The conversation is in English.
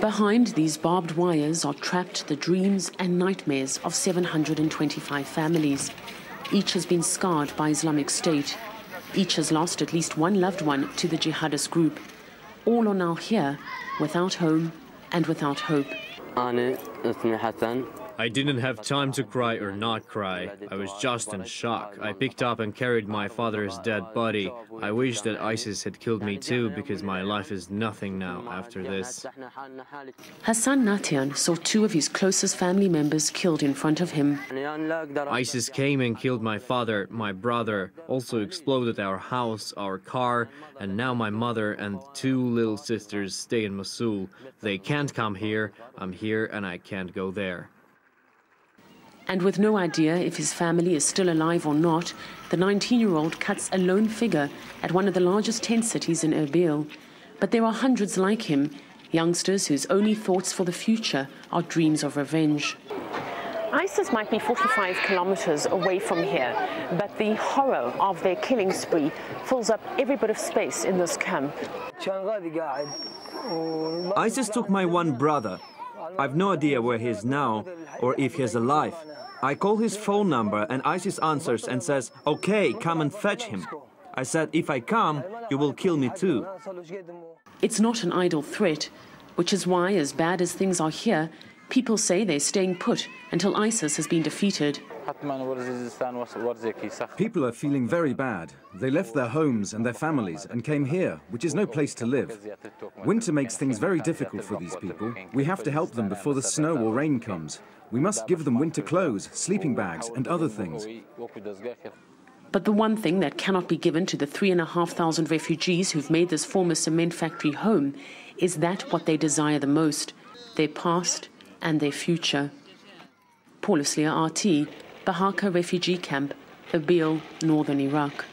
Behind these barbed wires are trapped the dreams and nightmares of 725 families. Each has been scarred by Islamic State. Each has lost at least one loved one to the jihadist group. All are now here, without home and without hope. I didn't have time to cry or not cry. I was just in shock. I picked up and carried my father's dead body. I wish that ISIS had killed me too because my life is nothing now after this. Hassan Natian saw two of his closest family members killed in front of him. ISIS came and killed my father, my brother, also exploded our house, our car, and now my mother and two little sisters stay in Mosul. They can't come here. I'm here and I can't go there. And with no idea if his family is still alive or not, the 19 year old cuts a lone figure at one of the largest tent cities in Erbil. But there are hundreds like him, youngsters whose only thoughts for the future are dreams of revenge. ISIS might be 45 kilometers away from here, but the horror of their killing spree fills up every bit of space in this camp. ISIS took my one brother. I've no idea where he is now or if he is alive. I call his phone number and ISIS answers and says, okay, come and fetch him. I said, if I come, you will kill me too. It's not an idle threat, which is why, as bad as things are here, people say they're staying put until ISIS has been defeated. People are feeling very bad. They left their homes and their families and came here, which is no place to live. Winter makes things very difficult for these people. We have to help them before the snow or rain comes. We must give them winter clothes, sleeping bags, and other things. But the one thing that cannot be given to the three and a half thousand refugees who've made this former cement factory home is that what they desire the most their past and their future. Paula Slier, RT, Baharka refugee camp, Erbil, northern Iraq.